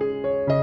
you